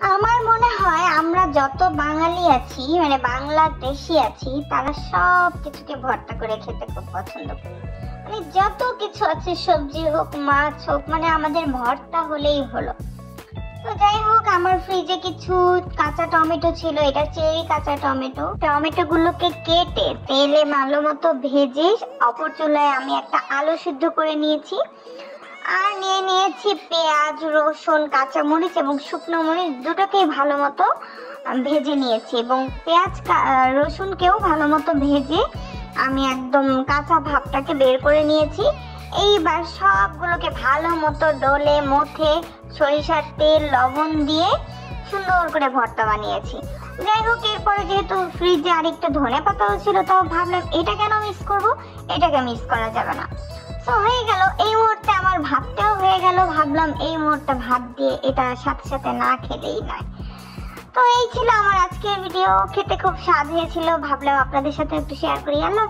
আমার মনে হয় আমরা যত বাঙালি আছি মানে বাংলাদেশি আছি, তারা সব কিছুকে ভর্তা করে খেতে খুব পছন্দ করি। মানে যত কিছু আছে, সবজি হোক, মাছ হোক মানে আমাদের ভর্তা হলেই হলো। তো যাই হোক, আমার ফ্রিজে কিছু কাঁচা টমেটো ছিল এটা চেরি কাঁচা টমেটো। টমেটো গুলোকে কেটে তেলে ভালো মতো ভেজে, অপর চুলায় আমি একটা আলু সিদ্ধ করে নিয়েছি। আর নিয়ে নিয়েছি পেঁয়াজ, রসুন, কাঁচামরিচ এবং শুকনো মরিচ দুটোকেই ভালো মতো ভেজে নিয়েছি এবং পেঁয়াজ রসুনকেও ভালো মতো ভেজে আমি একদম কাঁচা ভাবটাকে বের করে নিয়েছি। এইবার সবগুলোকে ভালো মতো ডলে, মথে, সরিষার তেল, লবণ দিয়ে সুন্দর করে ভর্তা বানিয়েছি। যাই হোক, এরপরে যেহেতু ফ্রিজে আরেকটা ধনে পাতাও ছিল, তাও ভাবলাম এটা কেন মিস করব? এটাকে মিস করা যাবে না। তো হয়ে গেল, এই মুহূর্তে আমার ভাতটাও হয়ে গেল, ভাবলাম এই মুহূর্তে ভাত দিয়ে এটা সাথে সাথে না খেলেই নয়। তো এই ছিল আমার আজকের ভিডিও খেতে খুব স্বাদ হয়েছিল, ভাবলাম আপনাদের সাথে একটু শেয়ার করি। আল্লাহ